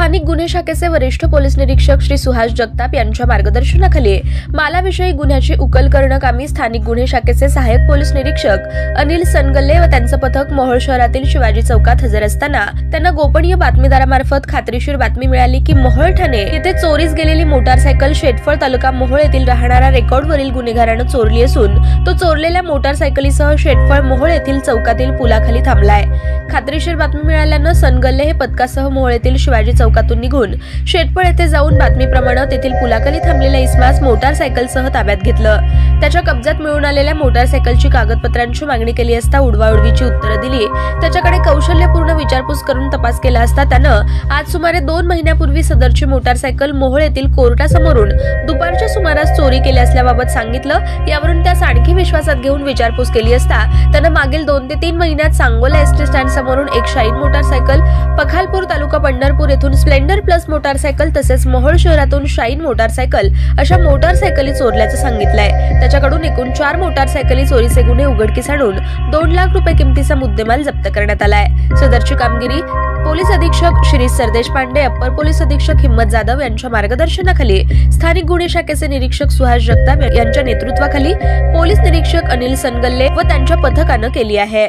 स्थानिक गुन्हे शाखेचे वरिष्ठ पोलीस निरीक्षक श्री सुहास जगताप यांच्या मार्गदर्शनाखाली मालाविषयी गुन्ह्याची उकल करणं कामी स्थानिक गुन्हे शाखेचे सहाय्यक पोलीस निरीक्षक अनिल सनगल्ले व त्यांचं पथक मोहोळ शहरातील शिवाजी चौकात हजर असताना त्यांना गोपनीय बातमीदारामार्फत खात्रीशीर बातमी मिळाली की मोहोळ ठाणे येथे चोरीस गेलेली मोटारसायकल शेटफळ तालुका मोहोळ येथील राहणारा रेकॉर्डवरील गुन्हेगारानं चोरली असून तो चोरलेल्या मोटारसायकलीसह शेटफळ मोहोळ येथील चौकातील पुलाखाली थांबलाय. खात्रीशीर बातमी मिळाल्यानं सनगल्ले हे पथकासह मोहळेतील येथील शिवाजी चौकातून निघून शेटपळ येथे जाऊन बातमीप्रमाणे तेथील पुलाखाली थांबलेल्या इस्मास मोटारसायकलसह ताब्यात घेतलं. त्याच्या कब्जात मिळून आलेल्या मोटारसायकलची कागदपत्रांची मागणी केली असता उडवाउडवीची उत्तरं दिली. त्याच्याकडे कौशल्यपूर्ण विचारपूस करून तपास केला असता त्यानं आज सुमारे दोन महिन्यापूर्वी सदरची मोटारसायकल मोहोळ येथील कोर्टासमोरून दुपारच्या सुमारास चोरी केली असल्याबाबत सांगितलं. यावरून त्यास आणखी विश्वासात घेऊन विचारपूस केली असता त्यानं मागील दोन ते तीन महिन्यात सांगोला एसटी स्टँड समोरून एक शाईन मोटारसायकल पखालपूर तालुका पंढरपूर येथून स्प्लेंडर प्लस मोटारसायकल तसेच मोहोळ शहरातून शाईन मोटारसायकल अशा मोटारसायकली चोरल्याचं सांगितलंय. त्याच्याकडून एकूण चार मोटारसायकली चोरीचे गुन्हे उघडकीस आणून दोन लाख रुपये किमतीचा मुद्देमाल जप्त करण्यात आलाय. सदरची कामगिरी पोलीस अधीक्षक Shri Sardeshpande upper police अधीक्षक हिम्मत जाधव यांच्या मार्गदर्शनाखाली स्थानिक गुन्हे शाखेचे निरीक्षक सुहास जगताप यांच्या नेतृत्वाखाली पोलीस निरीक्षक अनिल सनगल्ले व त्यांच्या पथकानं केली आहे.